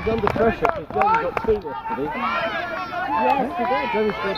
He's under pressure because Johnny got two yesterday. Yes, he did.